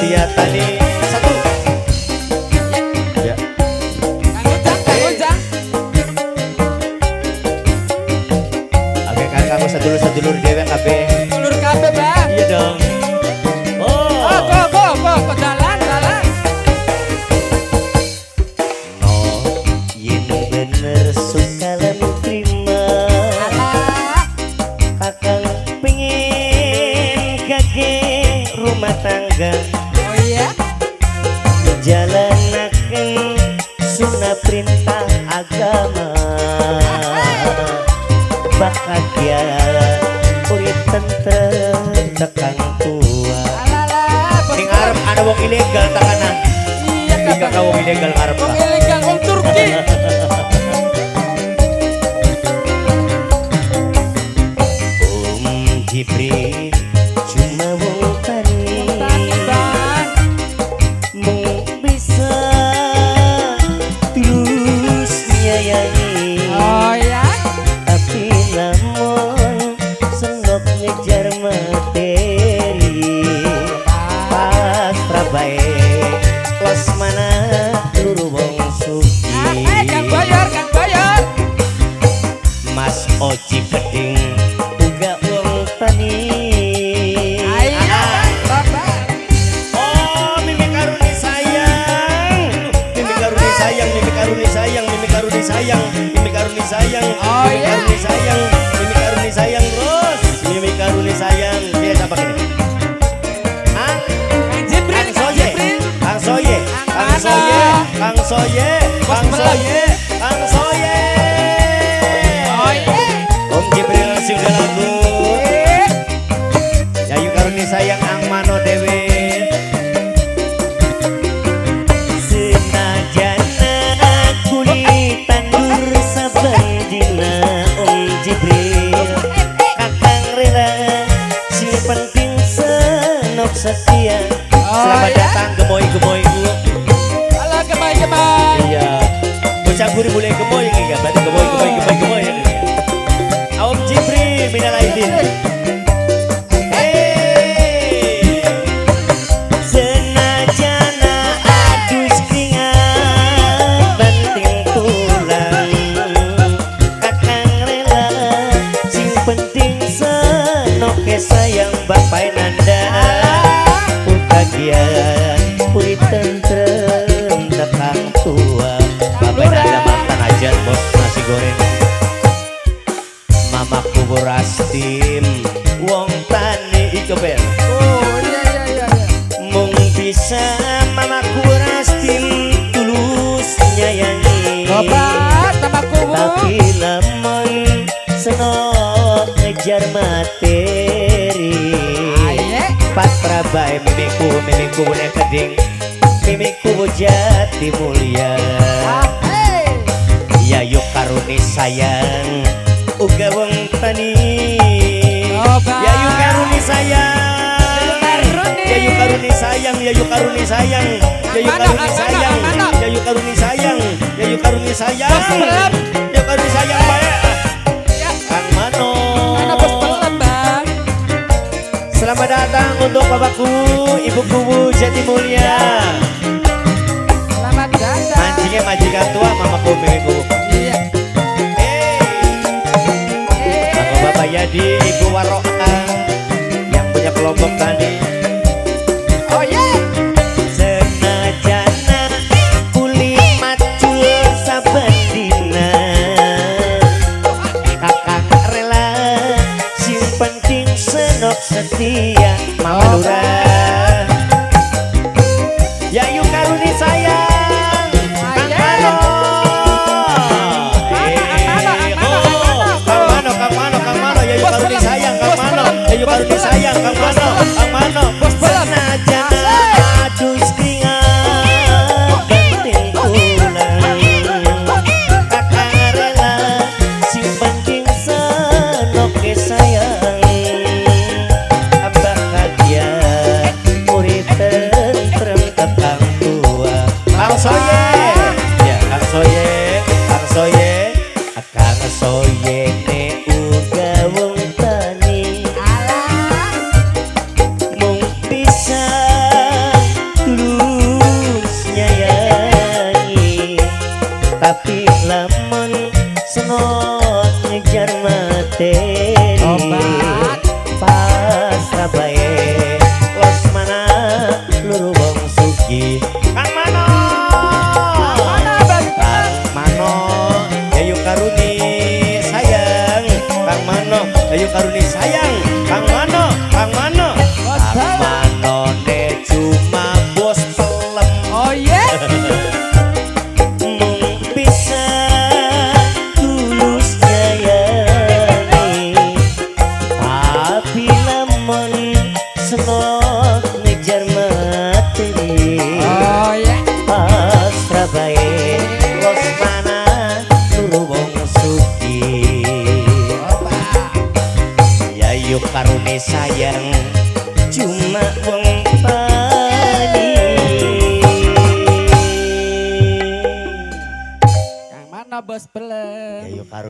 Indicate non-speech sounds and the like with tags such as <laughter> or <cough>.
Siapa nih? Ilegal Iya, Kak. kau wong ilegal lah ilegal wong Turki. Om Jibril Oh ya. Tapi namun ngejar Mas Oji Keding Uga wong tani Ayo, Bapak. Oh, Mimi Karuni sayang. Mimi Karuni sayang, Mimi Karuni sayang, Mimi Karuni sayang, Mimi Karuni sayang, Oh, Mimi iya. Karuni sayang, Mimi Karuni sayang terus. Mimi Karuni sayang. Dia siapa ini? Kang Jibril, Kang Soye. Kang Soye, Kang Kang mana? Soye, Kang Soye, penting senok setia. Selamat ya? datang gemoy-gemoy kemai-kemai. Iya. Bocah guri boleh gemoy Berarti gemoy lamun senok ngejar materi. Pas prabai mimiku mimiku punya keding. Mimiku jati mulia. Ya yuk karuni sayang. Uga wong tani. Ya yuk karuni sayang. Ya yuk karuni sayang Ya yuk karuni sayang. Ya yuk karuni sayang? Ya yuk karuni sayang. Ya yuk karuni sayang bapakku Ibuku Jati Mulia Selamat datang. Mancingnya majikan tua Mamaku mimiku Iya. Hey Eh, Bapak Yadi, Ibu Waroka yang punya kelompok tani. Oh iya. Senajana kuli macul saben dina. Kakak rela sing penting senok setia Mama Oh, materi Obat. pas rabae. Los mana luru wong sugi kang mano Mana, Bang? kang mano yayu karuni sayang. Kang mano yayu karuni sayang. Kang mano kang mano. Kang mano ne cuma bos pelem. Oh iya. <laughs> Ya karuni sayang cuma wong pani Yang mana bos belum? Ya yuk karuni